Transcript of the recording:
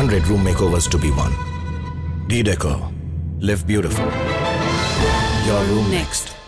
100 room makeovers to be won. D-decor. Live beautiful. Your room next.